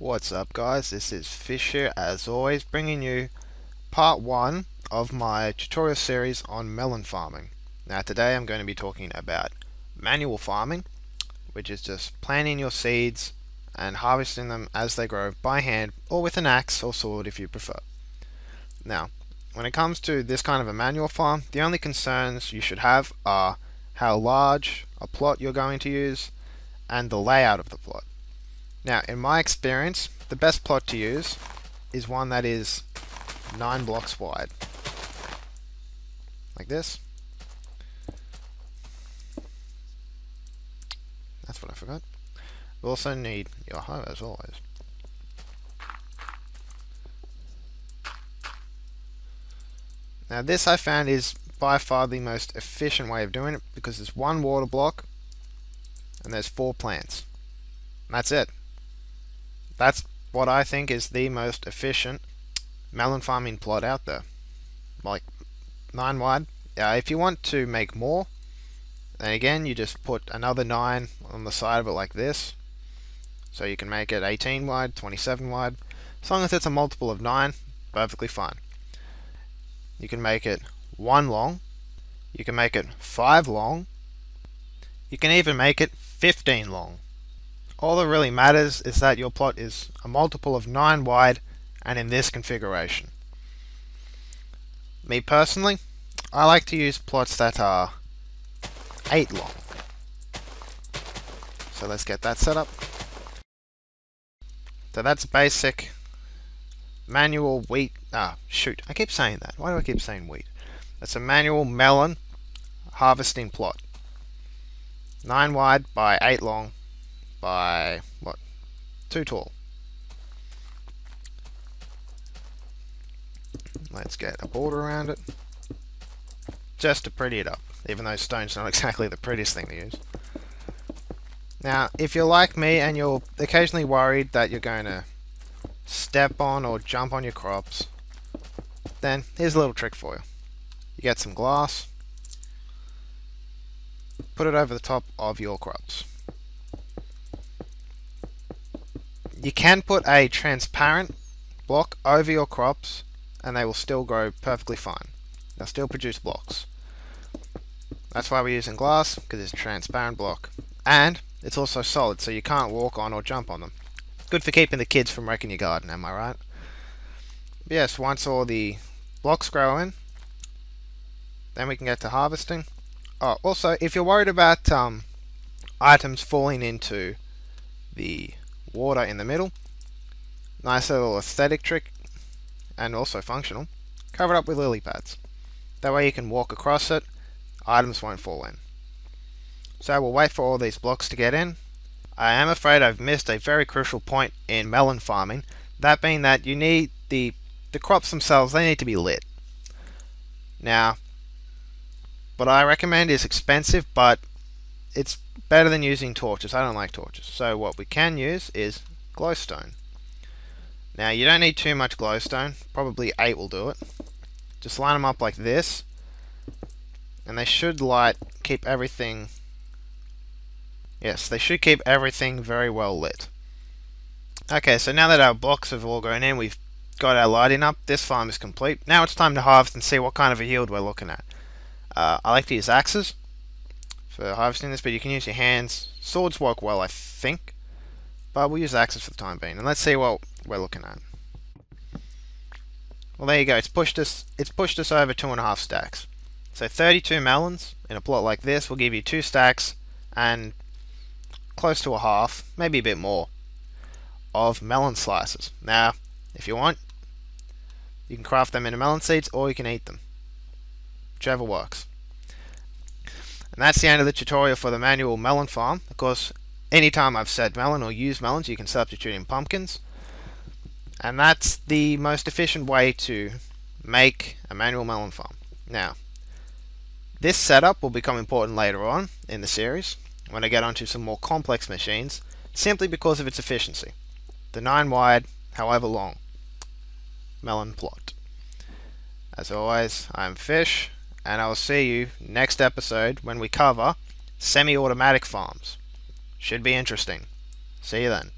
What's up guys, this is Fish here as always bringing you part 1 of my tutorial series on melon farming. Now today I'm going to be talking about manual farming which is just planting your seeds and harvesting them as they grow by hand or with an axe or sword if you prefer. Now when it comes to this kind of a manual farm the only concerns you should have are how large a plot you're going to use and the layout of the plot. Now, in my experience, the best plot to use is one that is 9 blocks wide. Like this. That's what I forgot. We also need your hoe as always. Now this I found is by far the most efficient way of doing it because there's one water block and there's four plants. And that's it. That's what I think is the most efficient melon farming plot out there. Like 9 wide. Uh, if you want to make more, then again you just put another 9 on the side of it like this. So you can make it 18 wide, 27 wide. As long as it's a multiple of 9, perfectly fine. You can make it 1 long. You can make it 5 long. You can even make it 15 long. All that really matters is that your plot is a multiple of 9 wide and in this configuration. Me personally, I like to use plots that are 8 long. So let's get that set up. So that's basic manual wheat. Ah, shoot. I keep saying that. Why do I keep saying wheat? That's a manual melon harvesting plot. 9 wide by 8 long by, what, two tall. Let's get a border around it. Just to pretty it up, even though stone's not exactly the prettiest thing to use. Now, if you're like me and you're occasionally worried that you're going to step on or jump on your crops, then here's a little trick for you. You get some glass, put it over the top of your crops. You can put a transparent block over your crops and they will still grow perfectly fine. They'll still produce blocks. That's why we're using glass, because it's a transparent block. And it's also solid, so you can't walk on or jump on them. Good for keeping the kids from wrecking your garden, am I right? But yes, once all the blocks grow in, then we can get to harvesting. Oh, also, if you're worried about um, items falling into the water in the middle. Nice little aesthetic trick and also functional. Cover it up with lily pads. That way you can walk across it, items won't fall in. So we'll wait for all these blocks to get in. I am afraid I've missed a very crucial point in melon farming, that being that you need the, the crops themselves, they need to be lit. Now, what I recommend is expensive, but it's better than using torches. I don't like torches. So what we can use is glowstone. Now you don't need too much glowstone. Probably 8 will do it. Just line them up like this. And they should light, keep everything... Yes, they should keep everything very well lit. Okay, so now that our blocks have all gone in, we've got our lighting up, this farm is complete. Now it's time to harvest and see what kind of a yield we're looking at. Uh, I like to use axes Uh, for harvesting this, but you can use your hands. Swords work well, I think, but we'll use axes for the time being. And let's see what we're looking at. Well, there you go. It's pushed us. It's pushed us over two and a half stacks. So 32 melons in a plot like this will give you two stacks and close to a half, maybe a bit more, of melon slices. Now, if you want, you can craft them into melon seeds or you can eat them. Whichever works. And that's the end of the tutorial for the manual melon farm. Of course, anytime I've said melon or used melons, you can substitute in pumpkins. And that's the most efficient way to make a manual melon farm. Now, this setup will become important later on in the series, when I get onto some more complex machines, simply because of its efficiency. The 9 wide, however long, melon plot. As always, I'm Fish, and I'll see you next episode when we cover semi-automatic farms. Should be interesting. See you then.